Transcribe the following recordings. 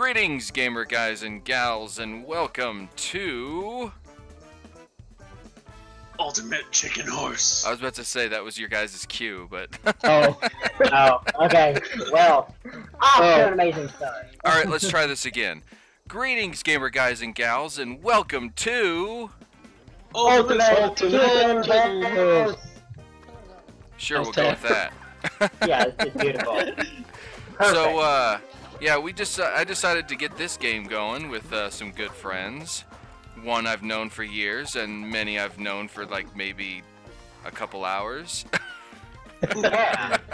Greetings, gamer guys and gals, and welcome to. Ultimate Chicken Horse. I was about to say that was your guys' cue, but. Oh, oh, okay. Well, off Oh. to an amazing start. Alright, let's try this again. Greetings, gamer guys and gals, and welcome to. Ultimate. Ultimate Chicken Horse. Sure, we'll That go with that. Yeah, it's just beautiful. Perfect. So, uh, yeah, we just I decided to get this game going with uh, some good friends. One I've known for years, and many I've known for like maybe a couple hours. yeah.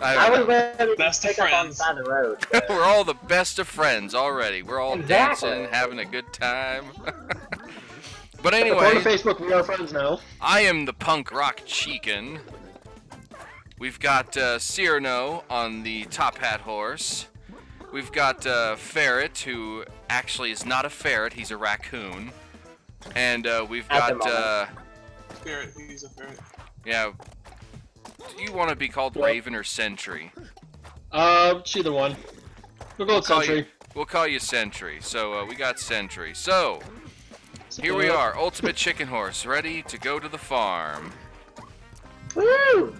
I I don't was know. ready to Best of pick up on the friends. side of the road. We're all the best of friends already. We're all Exactly. dancing, having a good time. but anyway, to Facebook, we are friends now. I am the punk rock chicken. We've got uh, Syrano on the top hat horse. We've got uh, Ferret, who actually is not a ferret, he's a raccoon. And uh, we've At got, uh, Ferret. He's a ferret. yeah. Do you want to be called Yep. Raven or Sentry? Uh, it's either one. We'll go with Call you- Sentry. We'll call you Sentry. So uh, we got Sentry. So here we are, Ultimate Chicken Horse, ready to go to the farm. Woo!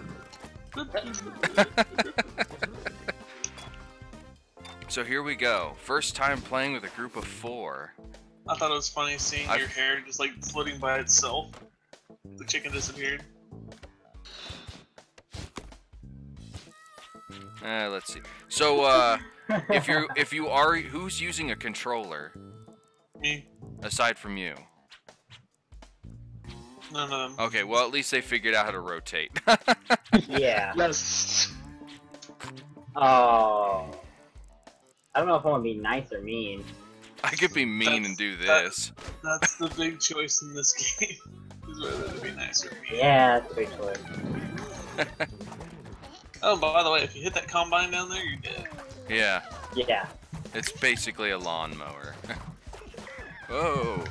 So here we go. First time playing with a group of four. I thought it was funny seeing I've- your hair just like floating by itself. The chicken disappeared. Uh, let's see. So uh, if you're if you are who's using a controller Me. aside from you? None of them. Okay, well at least they figured out how to rotate. Yeah. Yes. Oh. I don't know if I want to be nice or mean. I could be mean and do this. That's the big choice in this game. is whether to be nice or mean. Yeah, that's a big choice. Oh, by the way, if you hit that combine down there, you're dead. Yeah, Yeah. it's basically a lawnmower. Whoa.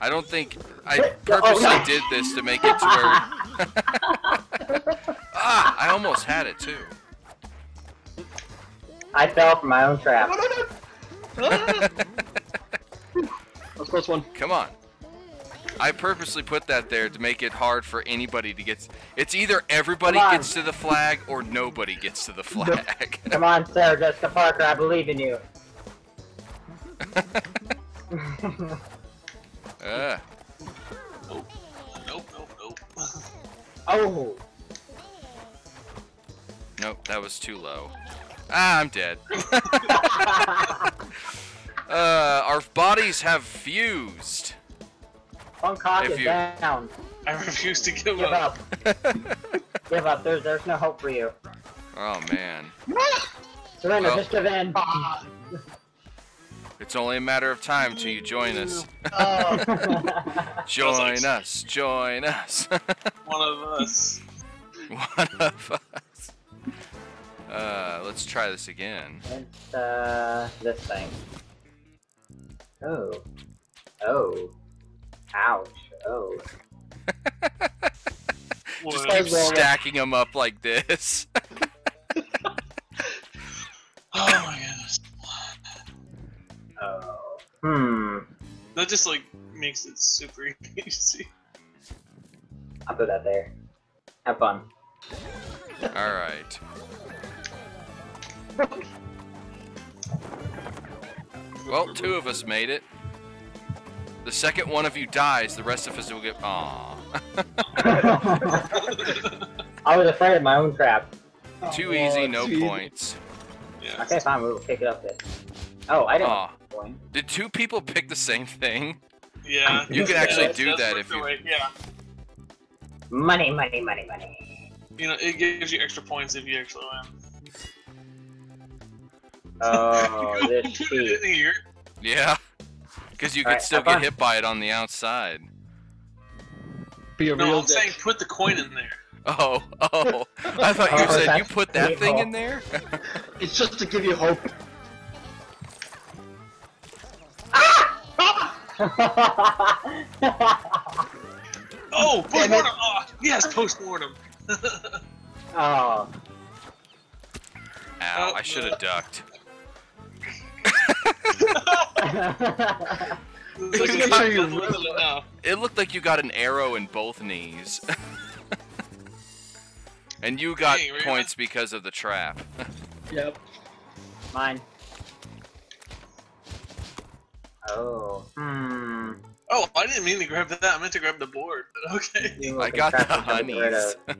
I don't think I Oh, purposely no. did this to make it to where. ah, I almost had it too. I fell for my own trap. Let's close one. Come on. I purposely put that there to make it hard for anybody to get. It's either everybody gets to the flag or nobody gets to the flag. Come on, Sarah Jessica Parker, I believe in you. uh, Nope. Nope, nope, nope. oh. nope, that was too low. Ah, I'm dead. uh, our bodies have fused. Punk is you- down. I refuse to give, Give up. up. Give up. There's there's no hope for you. oh man, Surrender, Well- just give in. it's only a matter of time till you join us. oh. join us, join us. One of us. One of us. Uh, let's try this again. it's uh this thing. Oh. Oh. Ouch. Oh. Just keep stacking them up like this. Oh my goodness. Oh. Hmm. That just like makes it super easy. I'll put that there. Have fun. All right. Well, two of us made it. The second one of you dies, the rest of us will get. Aww. I was afraid of my own crap. Too easy, no too easy. points. Yeah. Okay, fine, we'll pick it up then. Oh, I didn't Aw. want the point. Did two people pick the same thing? Yeah. You can actually that's- do that if you- wait, Yeah. Money, money, money, money. You know, it gives you extra points if you actually win. Oh, this cheat. here. Yeah. Because you could Alright, still get fun. hit by it on the outside. Be a No, real I'm saying dick. put the coin in there. Oh, oh. I thought you Oh, said you put that thing evil. in there? It's just to give you hope. Ah! Oh, Damn it. postmortem! Oh, yes, postmortem. oh, Ow, I should have ducked. It's like Make a sure you it now. It looked like you got an arrow in both knees. and you got Dang, really? points because of the trap. yep. Mine. Oh. Hmm. Oh, I didn't mean to grab that. I meant to grab the board. But okay. I got the attractive to get rid honeys.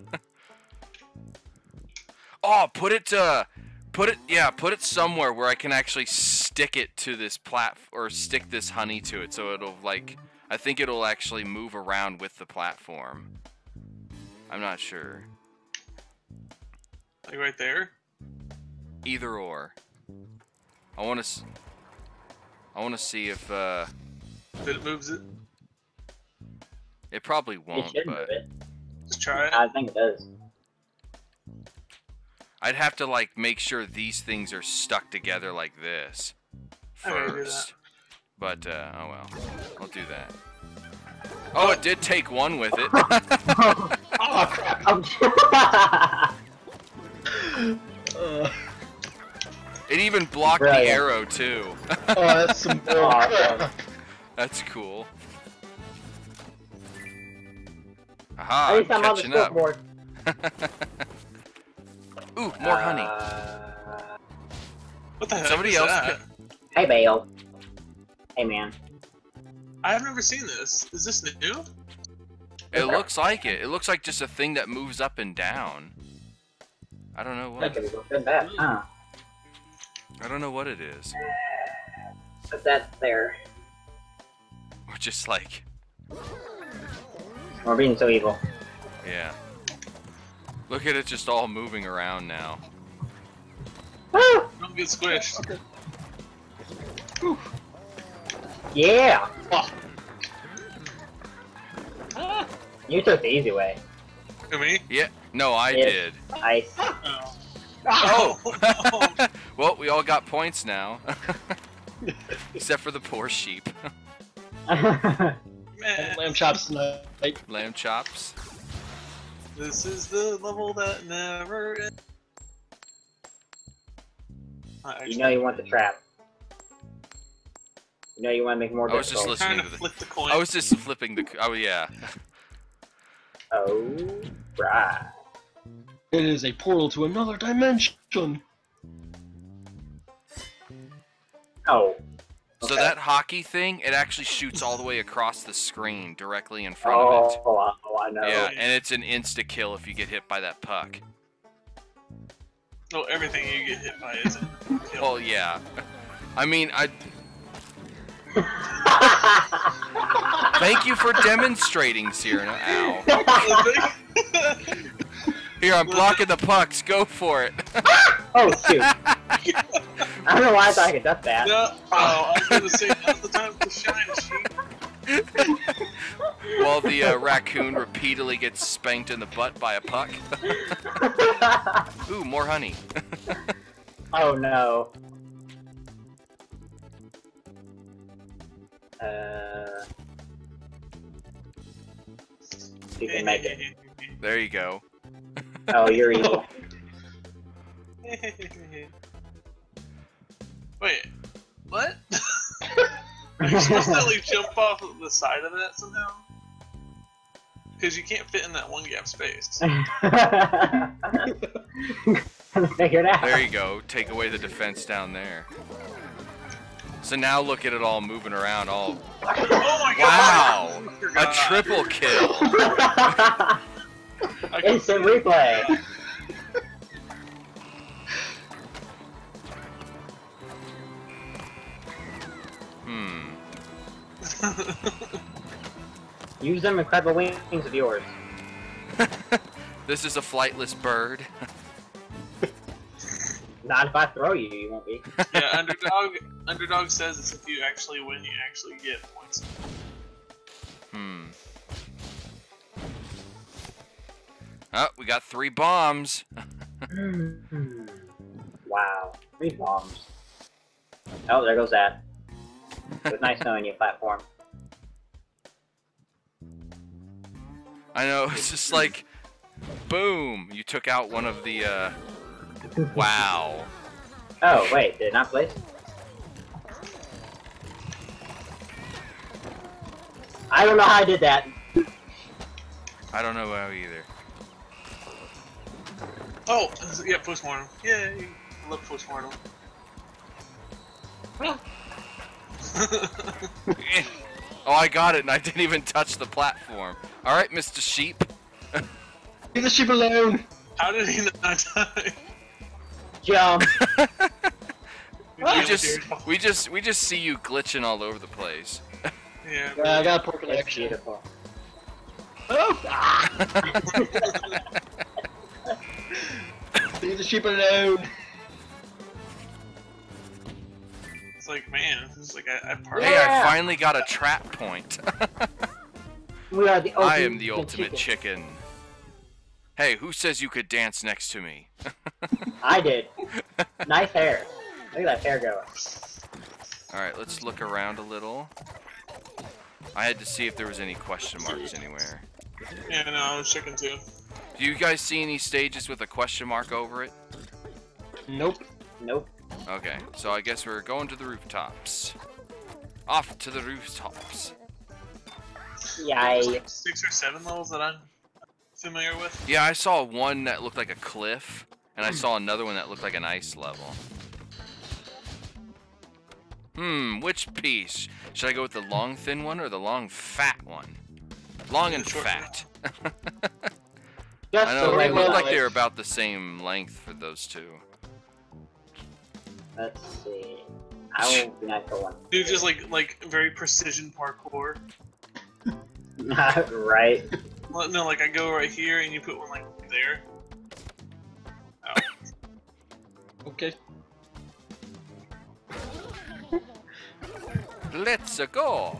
oh, put it uh put it yeah, put it somewhere where I can actually stick it to this plat or stick this honey to it so it'll like I think it'll actually move around with the platform. I'm not sure. Like right there. Either or. I want to I want to see if uh That it moves it. it probably won't, should move but it. Just try it. I think it does. I'd have to like make sure these things are stuck together like this first. But uh, oh well, I'll do that. Oh, it did take one with it. Oh crap. It even blocked the arrow too. oh, that's some bull Awesome. That's cool. At Aha, I'm least I'm on the catching up. scoreboard. Ooh, more honey. Uh, What the heck Somebody is else that? Hey, Bale. Hey, man. I have never seen this. Is this new? It looks like it. It looks like just a thing that moves up and down. I don't know what. could be good. Huh. I don't know what it is. But that's there. Or just like, We're being so evil. yeah. Look at it just all moving around now. Woo! Don't get squished. Yeah! Oh, You took the easy way. To me? Yeah. No, I Yeah. did. Ice. Oh. Oh. well, we all got points now. Except for the poor sheep. Man. lamb chops tonight. Lamb chops. This is the level that never ends. You know you want the trap. You know you want to make more I was just difficult. listening to to the. flip the coin. I was just flipping the. Oh yeah. Oh, right. It is a portal to another dimension. Oh. So that hockey thing, it actually shoots all the way across the screen directly in front of it. Oh, oh, oh, I know. Yeah, and it's an insta kill if you get hit by that puck. No, everything you get hit by is a kill. Well, yeah. I mean, I thank you for demonstrating, Syrano. Ow. Here, I'm blocking the pucks. Go for it. oh, shoot. I don't know why I thought I could duck that. no, oh, I was gonna say now's the time to shine, sheep. While the uh, raccoon repeatedly gets spanked in the butt by a puck. Ooh, more honey. oh, no. Uh. You can make it. There you go. Oh, you're evil. Wait, what? Are you supposed to like jump off the side of that somehow? Because you can't fit in that one gap space. Figure it out. There you go. Take away the defense down there. So now look at it all moving around. All Oh my wow, god! a triple kill. Instant replay. Hmm. Use them incredible wings of yours. This is a flightless bird. Not if I throw you, you won't be. yeah, underdog. Underdog says it's if you actually win, you actually get points. Hmm. Oh, we got three bombs. wow. Three bombs. Oh, there goes that. It was nice knowing you, platform. I know, it's just like, boom, you took out one of the, uh, wow. Oh, wait, did it not place? I don't know how I did that. I don't know how either. Oh, yeah, postmortem. Yay! I love postmortem. oh, I got it, and I didn't even touch the platform. All right, Mr. Sheep. Leave the sheep alone. How did he not die? Jump. We Yeah, just, we just, we just see you glitching all over the place. Yeah. Yeah, I got a poor That's connection. beautiful. Oh! Ah! Leave the sheep alone. It's like, man, it's like I, I parked. Hey, I finally got a trap point. We are the ultimate I am the ultimate chicken. chicken. Hey, who says you could dance next to me? I did. nice hair. Look at that hair going. Alright, let's look around a little. I had to see if there was any question marks anywhere. Yeah, no, I was checking too. Do you guys see any stages with a question mark over it? Nope. Nope. Okay, so I guess we're going to the rooftops. Off to the rooftops. Yeah, I, like six or seven levels that I'm familiar with. Yeah, I saw one that looked like a cliff, and I saw another one that looked like an ice level. Hmm, which piece? Should I go with the long thin one or the long fat one? Long and fat. just I the know, they look like they're about the same length for those two. Let's see. I will be nice for one. Dude, just like like very precision parkour. Not right. Well, No, like I go right here and you put one like there. Okay. Let's go!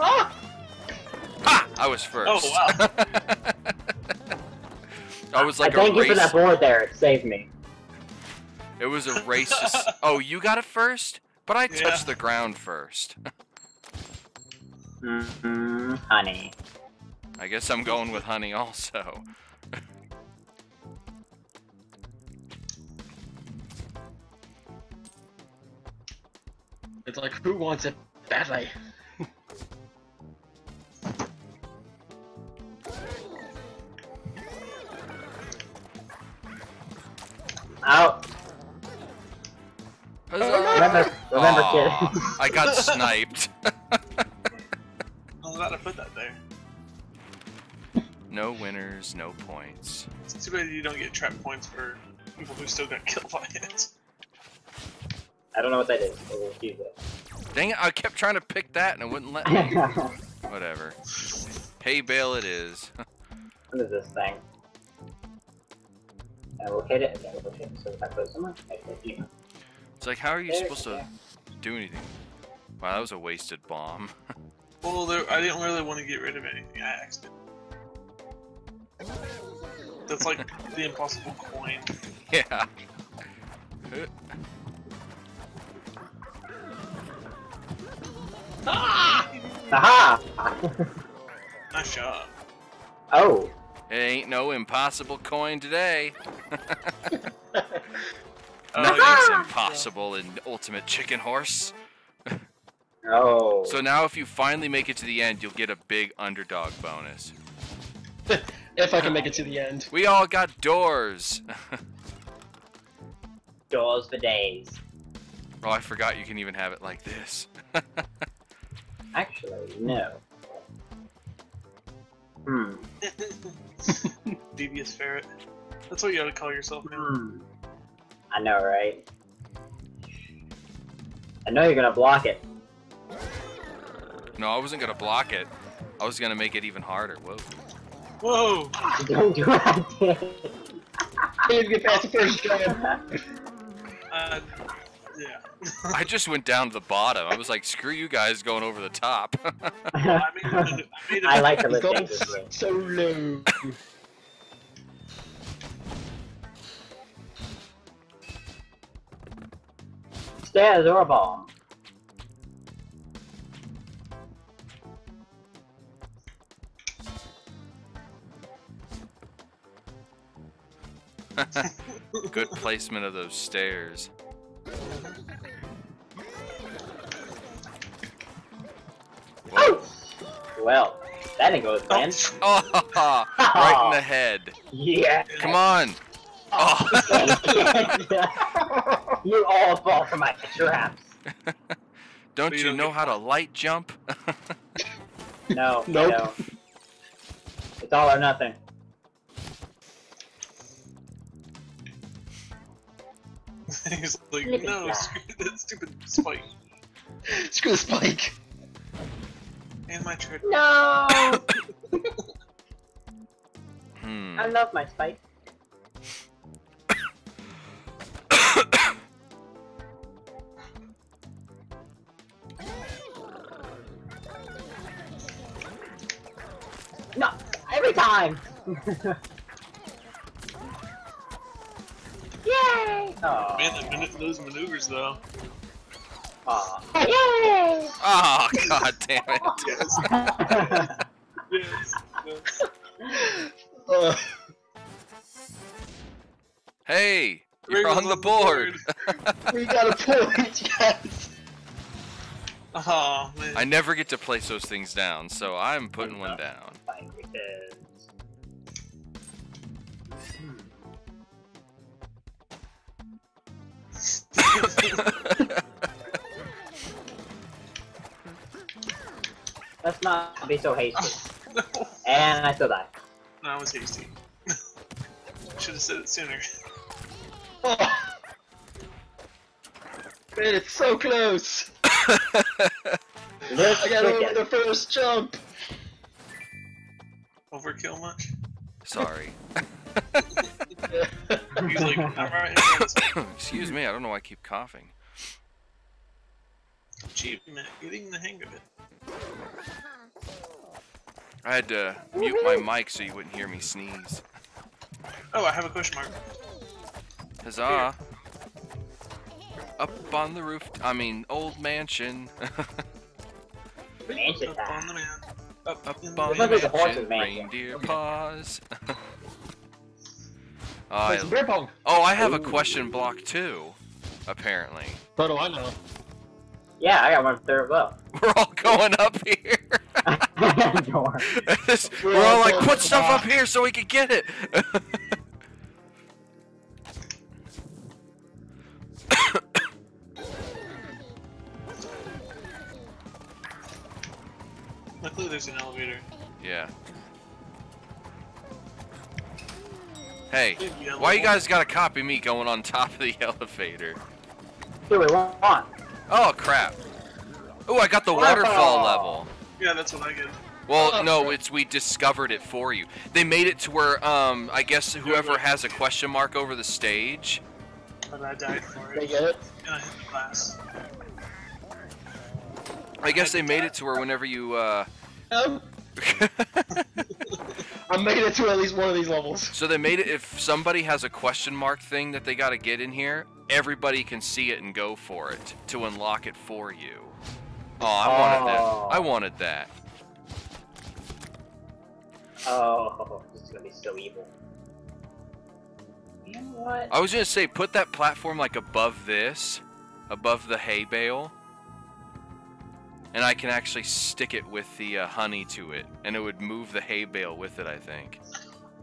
Ah! Ha! I was first. Oh wow! I was like I thank you for that board there. It saved me. It was a race. oh, you got it first? But I touched Yeah. the ground first. Mm, honey. I guess I'm going with honey also. It's like, who wants it badly? Out. Remember, remember, Aw, kid. I got sniped. I'm glad I put that there. no winners, no points. It's too bad you don't get trap points for people who still got killed by it. I don't know what that is. but we'll use it. Dang it, I kept trying to pick that and it wouldn't let me. Whatever. Hay bale it is. what is this thing? Can I locate it? Okay, locate it. So if I put it somewhere, I can see. It's like, how are you There, supposed to there. do anything? Wow, that was a wasted bomb. Well, there, I didn't really want to get rid of anything. I accident. That's like the impossible coin. yeah. Ah! Aha! Nice job. oh. It ain't no impossible coin today. Oh, Nothing's ah! impossible in Ultimate Chicken Horse. Oh. So now if you finally make it to the end, you'll get a big underdog bonus. if I can make it to the end. We all got doors. Doors for days. oh, I forgot you can even have it like this. Actually, no. Hmm. Devious ferret. That's what you ought to call yourself now. Hmm. I know, right? I know you're gonna block it. no, I wasn't gonna block it. I was gonna make it even harder. Whoa. Whoa! Don't do what I did. I need to get past the first giant. Uh, yeah. I just went down to the bottom. I was like, screw you guys going over the top. I made it, I made I like to He's live dangerously. so low. Stairs or a bomb. Good placement of those stairs. Well, that didn't go as planned. Oh, right in the head. Yeah. Come on. Oh. oh. you all fall for my traps. Don't So you you don't know how to light jump? No, Nope. I don't. It's all or nothing. He's like, no, that. screw that stupid spike. Screw the spike. And my trick. No! Hmm. I love my spike. no, every time. Yay! Oh, Man, that manu- those maneuvers though. Aw. Yay! Oh, god damn it. Yes. yes. Uh, Hey, you're Ring on the board. we got a point, yes. Oh man. I never get to place those things down, so I'm putting one down. Let's not be so hasty. no, And I still die. no, I was hasty. Should have said it sooner. Oh. Man, it's so close. Let's I got over the first jump. Overkill much? Sorry. Like, right in front of Excuse me, I don't know why I keep coughing. Achievement, getting the hang of it. I had to mute my mic so you wouldn't hear me sneeze. Oh, I have a question mark. Huzzah! Up on the roof, I mean, old mansion. Mansion Up on the man. Up, Up in on the Looks the like the mansion. horse's mansion, mansion. reindeer paws. oh, I, beer pong. oh, I have a question block too, apparently. What do I know? Yeah, I got one third well. We're all going up here. Door. We're all like, put stuff up here so we can get it. Luckily, there's an elevator. yeah. Hey, why you guys gotta copy me going on top of the elevator? Do we want? Oh crap. Oh, I got the Waterfall. waterfall level. Yeah, that's what I get. Well, Oh, no, it's we discovered it for you. They made it to where um I guess whoever has a question mark over the stage. But I died for it. They get it? And I hit the glass. I guess they made it to where whenever you uh Um, I made it to at least one of these levels. So they made it if somebody has a question mark thing that they got to get in here, everybody can see it and go for it to unlock it for you. Oh, I wanted that. I Oh. wanted that. Oh, this is gonna be so evil. You know what? I was gonna say put that platform like above this, above the hay bale, and I can actually stick it with the uh, honey to it, and it would move the hay bale with it. I think.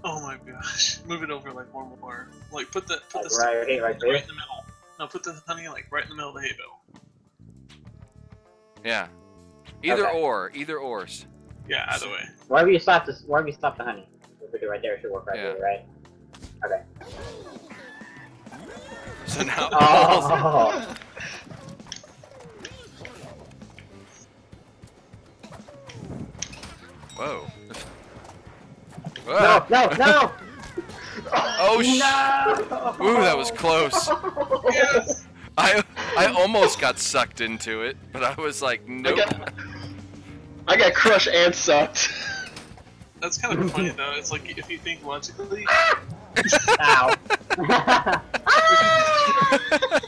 Oh my gosh. Move it over like one more. Like put the put Like the right, right, right right in the middle. No, put the honey like right in the middle of the hay bale. Yeah. Either Okay. or, either ors. Yeah, either way. Wherever you stop this, wherever you stop the honey, we'll put it right there. It should work right Yeah. there, right? Okay. So now. Oh. Whoa. No, Ah. no, no! Oh sh! no! Ooh, that was close. Yes! I I almost got sucked into it, but I was like, I nope. got, I got crushed and sucked. That's kind of funny though. It's like if you think logically, Ow.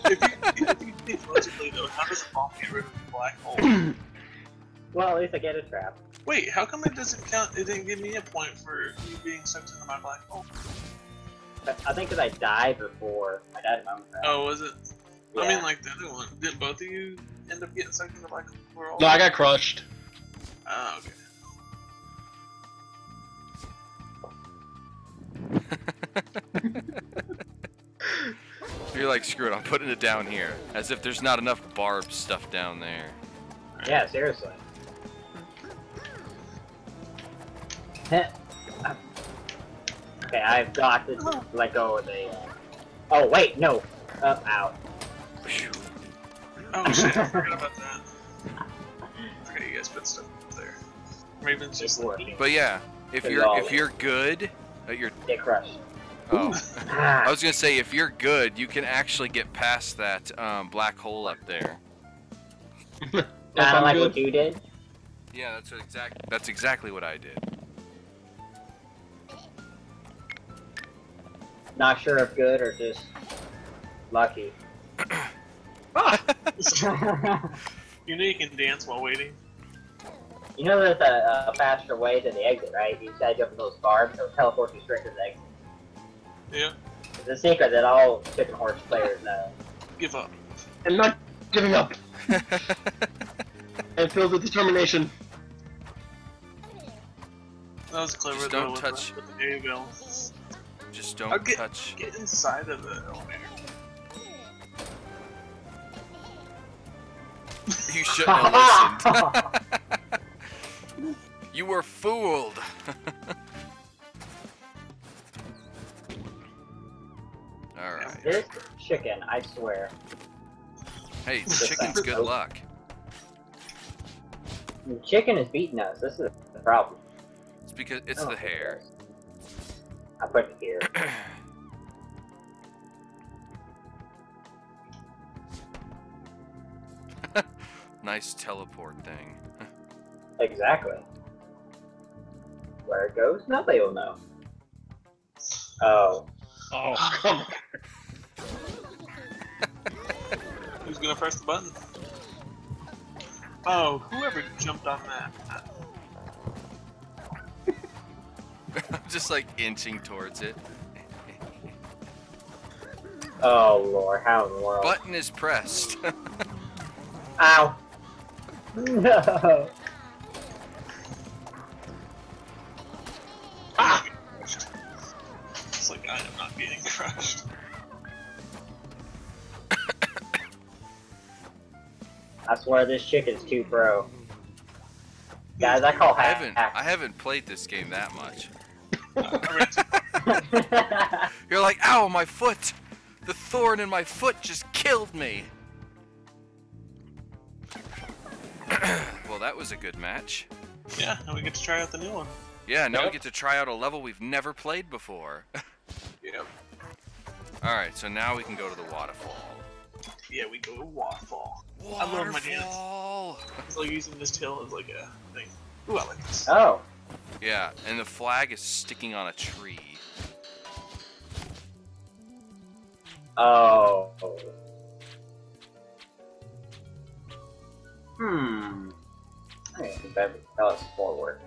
if you, if you think logically though, how does a bomb get rid of a black hole? well, at least I get a trap. Wait, how come it doesn't count? It didn't give me a point for me being sucked into my black hole. I think because I died before. I died in my own. Oh, was it? Yeah. I mean, like the other one. Didn't both of you end up getting sucked into black hole? No, I got crushed. Oh, okay. You're like, screw it, I'm putting it down here. As if there's not enough barb stuff down there. Yeah, seriously. Okay, I've got to let go of the. Uh... Oh wait, no. Up, out. Oh shit, I forgot about that. Okay, you guys put stuff up there. Raven's just It's working. But yeah, if you're lord. if you're good at your Get crushed. oh, I was gonna say if you're good, you can actually get past that um, black hole up there. If Kind of like good, what you did. Yeah, that's what exact. That's exactly what I did. Not sure if good or just lucky. Ah! you know you can dance while waiting. you know there's a, a faster way to the exit, right? You gotta jump in those barbs, it'll teleport you straight to the exit. Yeah, It's a secret that all chicken horse players know. give up. I'm not giving up. I'm filled with determination. That was clever Just though. don't with touch- The, with the, there you go. Just I'll don't get- touch. Get inside of the oh, elevator. You shouldn't have listened. you were fooled. All right. This chicken, I swear. Hey, chicken's good luck. The chicken is beating us. This is the problem. It's because it's I the think it hair. is. I put it here. nice teleport thing. Exactly. Where it goes, nobody will know. Oh. Oh. Who's gonna press the button? Oh, whoever jumped on that. I'm just like inching towards it. Oh lord, how in the world? Button is pressed. Ow! No! Ah! It's like I am not getting crushed. I swear this chicken's too pro. Guys, I call I hack. haven't I haven't played this game that much. I ran too- You're like, ow, my foot! The thorn in my foot just killed me! well, that was a good match. yeah, and we get to try out the new one. Yeah, now we get to try out a level we've never played before. Yep. Alright, so now we can go to the waterfall. Yeah, we go to waterfall. I love my dance. Waterfall! It's like using this tail as like a thing. Ooh, I like this. oh, Yeah, and the flag is sticking on a tree. oh. Hmm. I think better tell us forward.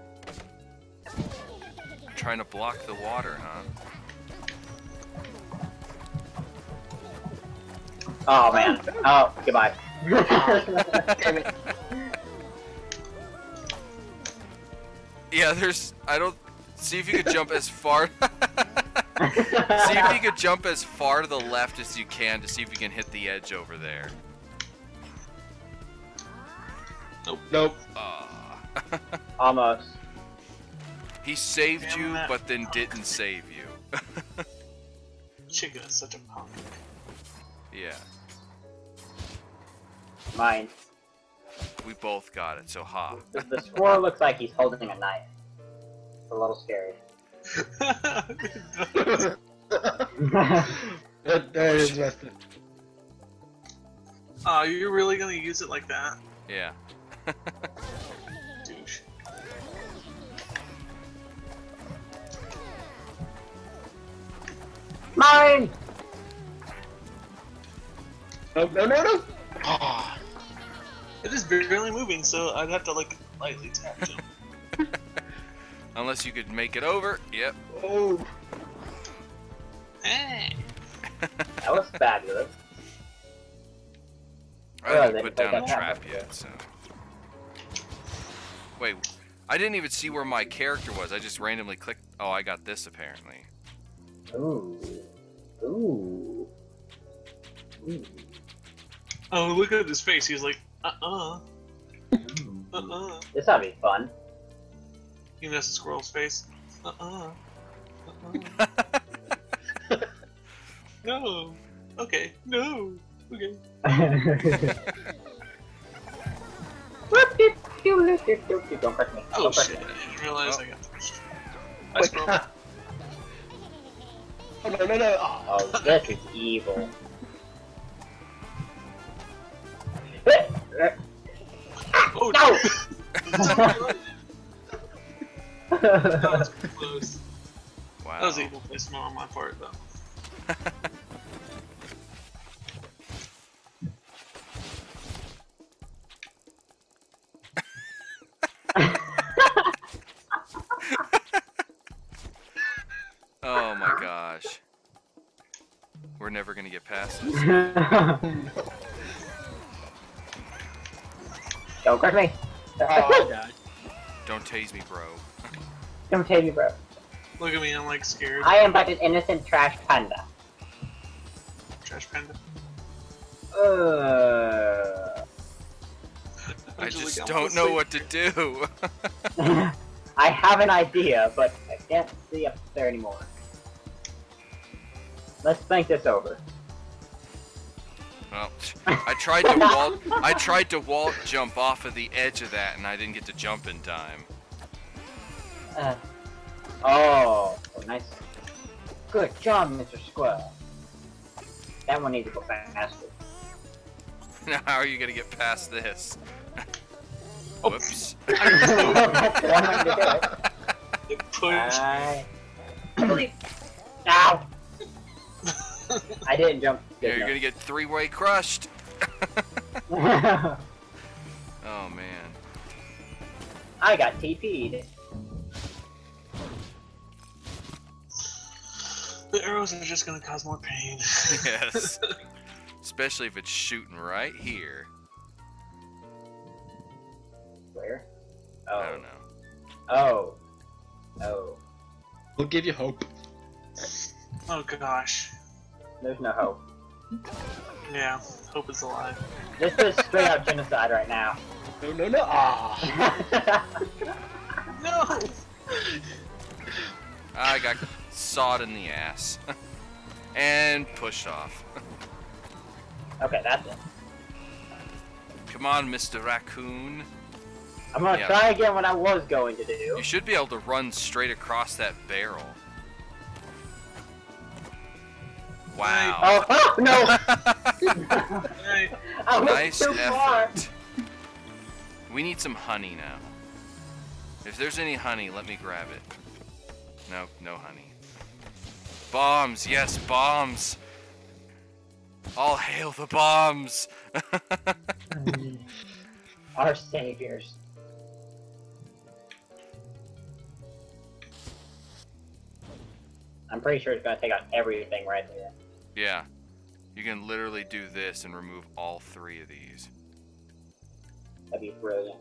Trying to block the water, huh? Oh man. Oh, goodbye. Damn it. Yeah, there's. I don't. See if you could jump as far. see if you could jump as far to the left as you can to see if you can hit the edge over there. Nope. Nope. Ah. Almost. he saved Damn you, that but then didn't save you. Chicken is such a punk. yeah, Mine. We both got it. So ha. The, the squirrel looks like he's holding a knife. It's a little scary. that, that is messed up. oh, you're really gonna use it like that? Yeah. Douche. Mine! No, no, no, no. Ah, It is barely moving, so I'd have to like lightly tap jump. Unless you could make it over. Yep. oh. Hey. That was fabulous. I Oh, haven't put down a trap one. yet, so. Wait, I didn't even see where my character was. I just randomly clicked. Oh, I got this apparently. Ooh. Ooh. Ooh. Oh, look at his face. He's like, uh uh, Ooh. uh uh. This ought to be fun. You know, that's a squirrel's face. Uh uh. Uh uh. No. Okay. No. Okay. Don't press me. Oh Don't press shit! me. I didn't realize Oh. I got pushed. I scrolled. Oh no no no! Oh. Oh, this is evil. Oh No! that was close. Wow. That was evil placement on my part, though. Oh my gosh. We're never gonna get past this. Don't crush me. Oh, I died. Don't tase me, bro. Don't tell me, bro. Look at me, I'm like scared. I am but an innocent trash panda. Trash panda. Uh, I just don't know what to do. I have an idea, but I can't see up there anymore. Let's think this over. Well, I tried to wall. I tried to wall jump off of the edge of that, and I didn't get to jump in time. Uh, oh, oh, nice. Good job, Mr. Squirrel. That one needs to go faster. Now, how are you gonna get past this? Oh. Whoops. That's the I didn't jump. Yeah, good you're gonna get three-way crushed. Oh man. I got TP'd. The arrows are just gonna cause more pain. Yes. Especially if it's shooting right here. Where? I Oh. don't know. Oh. Oh. We'll give you hope. oh gosh. There's no hope. Yeah, hope is alive. This is straight out genocide right now. No no no! Ah. No! I got sawed in the ass. and pushed off. okay, that's it. Come on, Mr. Raccoon. I'm gonna Yeah. try again what I was going to do. You should be able to run straight across that barrel. Wow. Oh, oh no! Hey, I nice too far. effort. We need some honey now. If there's any honey, let me grab it. Nope, no honey. Bombs, yes, bombs. All hail the bombs. Our saviors. I'm pretty sure it's gonna take out everything right there. Yeah. You can literally do this and remove all three of these. That'd be brilliant.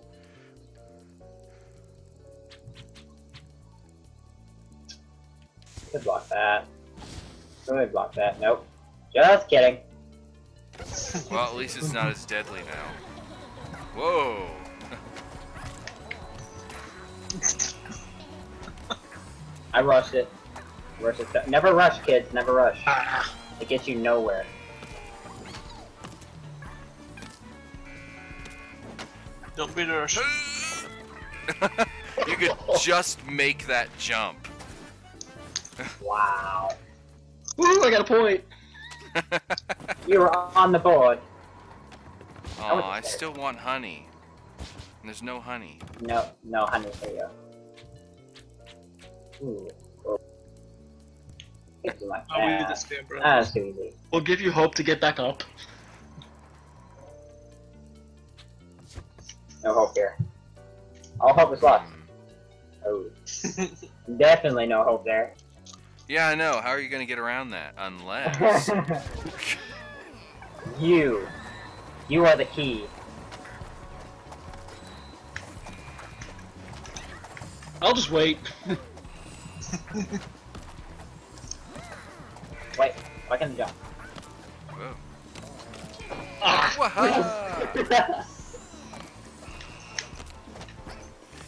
Could block that. Could block that. Nope. Just kidding. Well, at least it's not as deadly now. Whoa. I rushed it. Rushed it. Never rush, kids. Never rush. ah, It gets you nowhere. don't be a rush. you could just make that jump. Wow. Woo! I got a point. You were on the board. Oh, I still want honey. And there's no honey. No, no, honey, for you. Ooh. Oh. Get to my I'll read this damn bro. That's too easy. We'll give you hope to get back up. No hope here. All hope is lost. Hmm. Oh. Definitely no hope there. Yeah, I know. How are you gonna get around that? Unless. you. You are the key. I'll just wait. Why can't I jump? Whoa. Ah!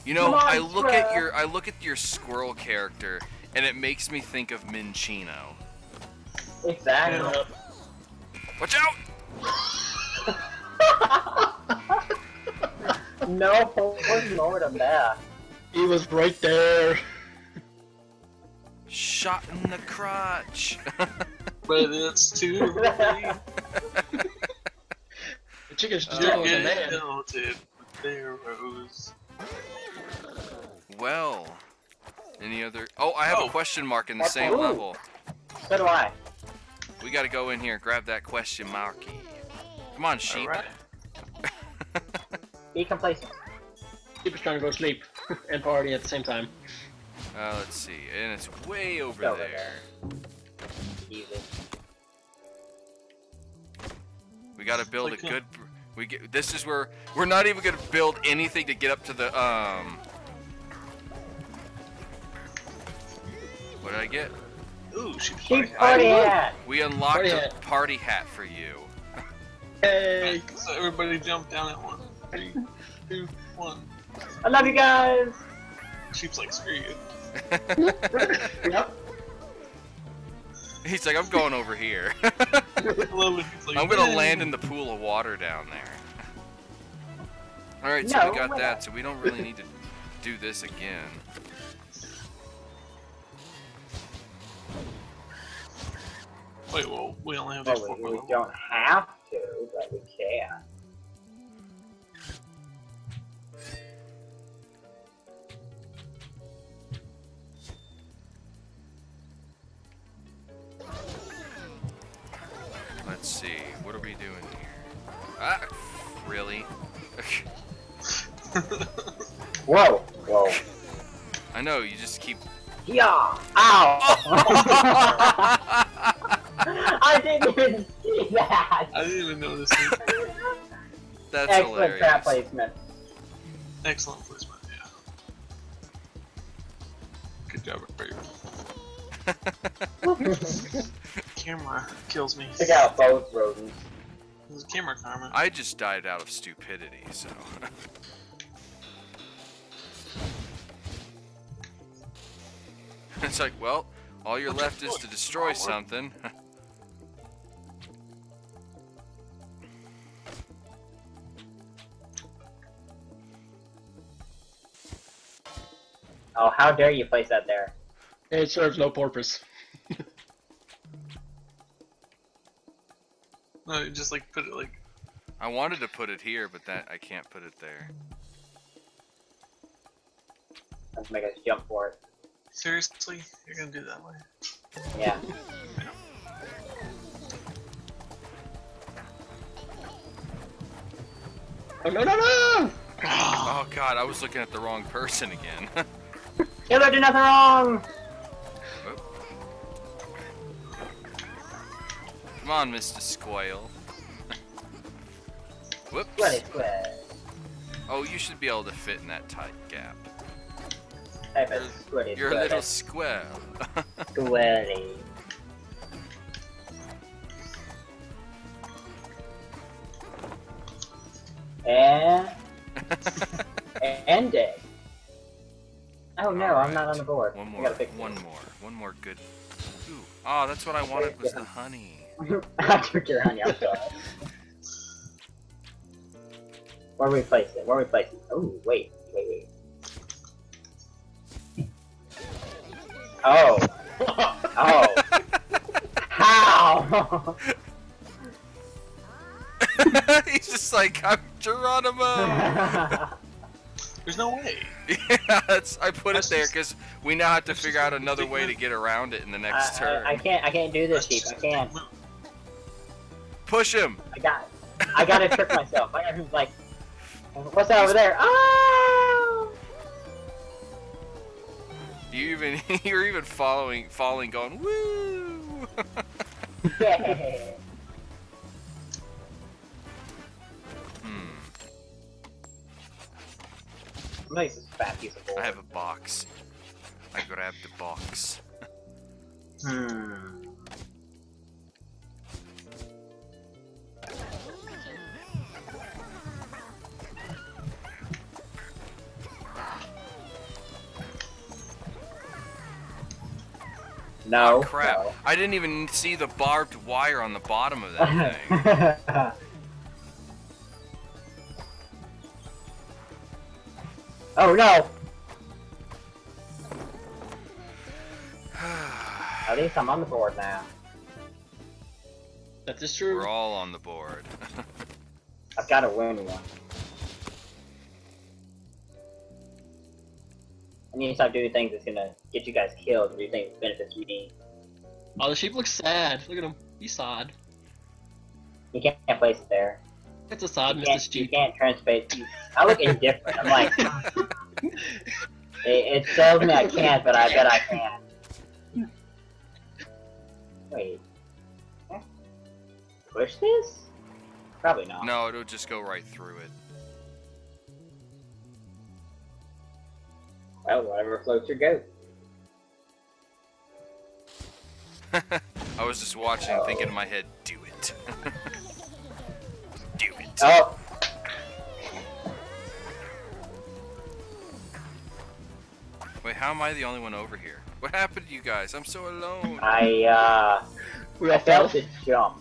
You know, Come on, I look at your I look at your squirrel character, and it makes me think of Minchino. exactly. Yeah. Watch out! no, post mortem there. He was right there. Shot in the crotch. But it's too early. The chicken's just You're the man. melted with arrows. well, any other? Oh, I have Oh. a question mark in the same Ooh. level. So do I. We gotta go in here, and grab that question marky. Come on, sheep. Alright. Be complacent. Keep trying to go to sleep and party at the same time. Uh, let's see, and it's way over Over there. Easy. We gotta build like a a- good. We get. This is where we're not even gonna build anything to get up to the um. What did I get? Ooh, she's Sheep like, party I- hat. We unlocked Party a hat. party hat for you. Hey! So everybody jump down at one. Three, two, one. I love you guys. Sheep's like, screw you. yep. He's like, I'm going over here. I love it. He's like, I'm gonna "Yay." land in the pool of water down there. All right, so No, we got that. not. So we don't really need to do this again. Wait, well, we only have these Well, we, we don't have to, but we can. Whoa, whoa. I know. You just keep. Yeah! Ow! I didn't even see that! I didn't even notice it. That's Excellent trap placement. Excellent placement, yeah. Good job, Brave. Camera kills me. Took out both rodents. There's a camera karma. I just died out of stupidity, so. it's like, well, all you're left is to destroy something. Oh, how dare you place that there? It serves no purpose. No, you just like put it like. I wanted to put it here, but that I can't put it there. Let's make us jump for it. Seriously? You're gonna do that way? Yeah. Oh no no no! Oh god, I was looking at the wrong person again. Killer did nothing wrong! Come on, Mr. Squail. Whoops. Sweaty squid. Oh, you should be able to fit in that tight gap. Type of squiddy You're a little square. Squiddy. And... End it. Oh no, I'm not on the board. One more. One more. One more good. Ooh. Oh, that's what I wanted was the honey. I took your honey, I'm sorry. Where are we place it? Where we place it? Oh, wait, wait, wait. Oh. Oh. How? He's just like, I'm Geronimo. There's no way. yeah, that's, I put it there because we now have to figure out another way to get around it in the I, next turn. I, I can't. I can't do this, That's Chief. I can't. Push him. I got. I gotta trick myself. I gotta like. What's that over there? Oh! You even you're even following, falling, going woo. Hmm. Nice fat piece of board. I have a box. I grabbed the box. Hmm. No. Oh, crap. no. I didn't even see the barbed wire on the bottom of that thing. oh no! At least I'm on the board now. That is true. We're all on the board. I've got to win one. I need to stop doing things that's gonna get you guys killed and do things that benefits me. Oh, the sheep looks sad. Look at him. He's sad. You can't, can't place it there. It's a sad You Mr. can't, you Sheep. can't transpose. you- I look indifferent. I'm like, it, it tells me I can't, but I bet I can. Wait. Push this? Probably not. no, it'll just go right through it. Well, whatever floats your goat. I was just watching, thinking in my head, do it. do it. Oh, Wait, how am I the only one over here? What happened to you guys? I'm so alone. I uh, We I all fell. failed to jump.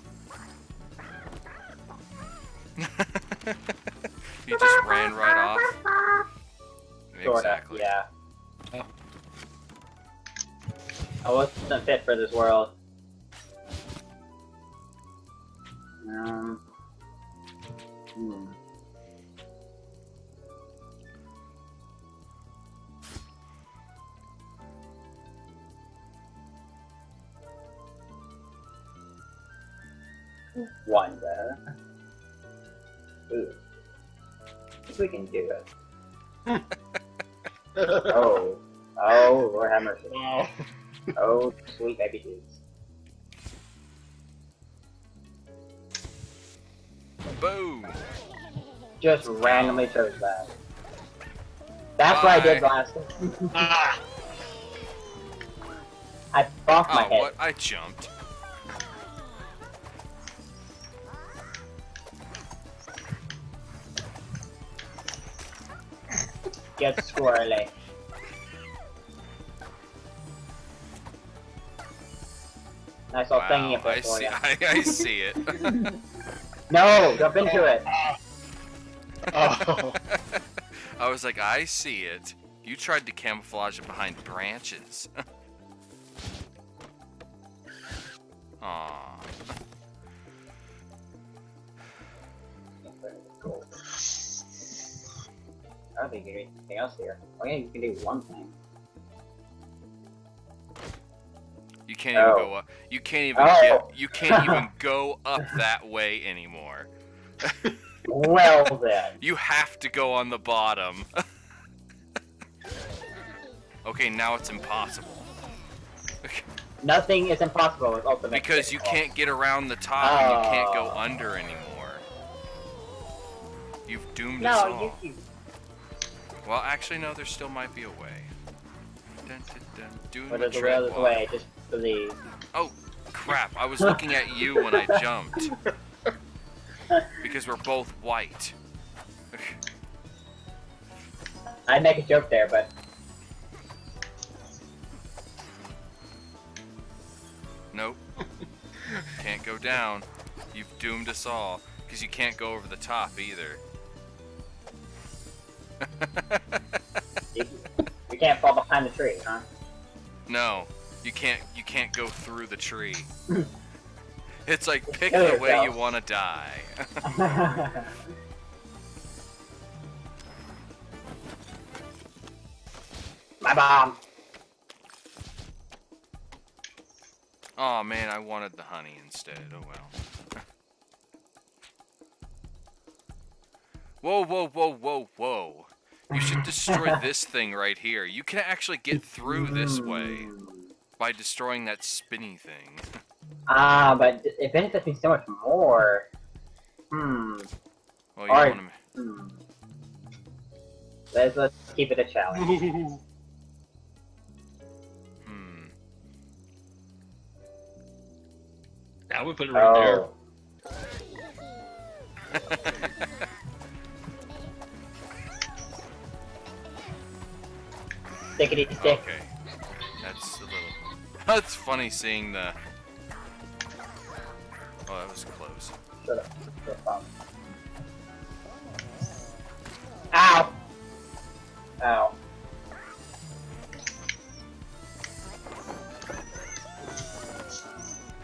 you just ran right off. Sorta, Exactly. yeah. I wasn't fit for this world. Um. Hmm. Wonder. Ooh. If we can do it. Oh. Oh, Lord have mercy. Wow. Oh, sweet baby dudes. Boom. Just randomly chose that. That's what I did Bye. last ah! I bumped my Oh, head. what? I jumped. Get squirrely. Nice little thingy Wow, up there I for see. you. I, I see it. No, jump into it. Oh. I was like, I see it. You tried to camouflage it behind branches. Aww. I don't think you can do anything else here. Oh yeah, you can do one thing. You can't even Oh. go up. You can't even Oh. get. You can't even go up that way anymore. Well then. You have to go on the bottom. okay, now it's impossible. Nothing is impossible with ultimate. Because you can't get around the top and you can't go Oh. under anymore. You've doomed us all. you, you Well, actually, no. There still might be a way. Dun, dun, dun. But there's a tread will, there's a way. Just believe. Oh, crap! I was looking at you when I jumped. because we're both white. I'd make a joke there, but Nope. can't go down. You've doomed us all. Because you can't go over the top either. you can't fall behind the tree, huh? no, you can't. You can't go through the tree. it's like pick Kill the way you want to die. My bomb. oh man, I wanted the honey instead. Oh well. whoa, whoa, whoa, whoa, whoa! You should destroy this thing right here. You can actually get through this way mm. By destroying that spinny thing. Ah, but it benefits me so much more. Hmm. Well, you Alright. want to. Hmm. Let's, let's keep it a challenge. Hmm. Now we put it right there. Oh. Stickety stick. Okay. That's a little. It's funny seeing the. Oh, that was close. Shut up. Shut up. Ow! Ow.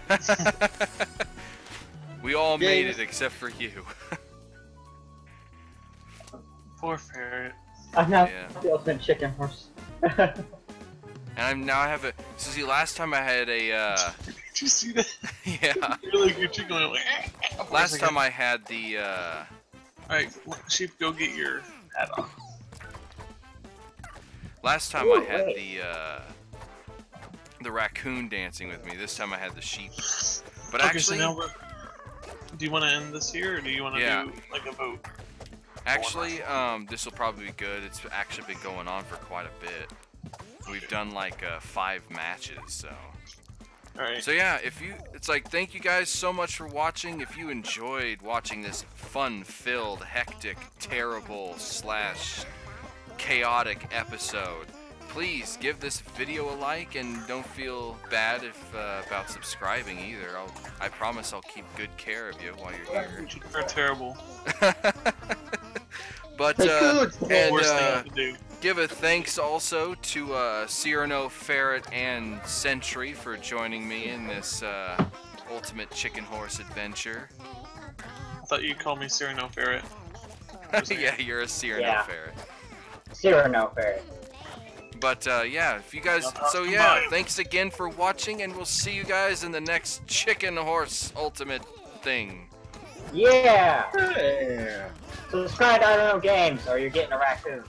we all made Games. it except for you. Poor ferret. I'm not Yeah. the ultimate chicken horse. And I'm now I have a. So see, last time I had a. Uh, Did you see that? yeah. You're like, you're chicken like. Last time I had the. Uh, Alright, sheep, go get your hat on. last time Ooh, I had wait. the. Uh, the raccoon dancing with me. This time I had the sheep. But okay, actually, so now we're. Do you want to end this here, or do you want to Yeah. do like a vote? actually, um, this will probably be good. It's actually been going on for quite a bit. We've done like uh, five matches, so. Alright. So yeah, if you, it's like thank you guys so much for watching. If you enjoyed watching this fun-filled, hectic, terrible slash chaotic episode, please give this video a like and don't feel bad if uh, about subscribing either. I'll, I promise I'll keep good care of you while you're here. You're terrible. but uh, good. and Worst thing I uh, have to do. Give a thanks also to uh, Syrano, Ferret, and Sentry for joining me in this uh, ultimate chicken horse adventure. I thought you'd call me Syrano Ferret. yeah, you're a Syrano Yeah. Ferret. Syrano ferret. But uh, yeah, if you guys, so yeah, thanks again for watching, and we'll see you guys in the next chicken horse ultimate thing. Yeah! Yeah. Subscribe to I don't know games or you're getting a raccoon.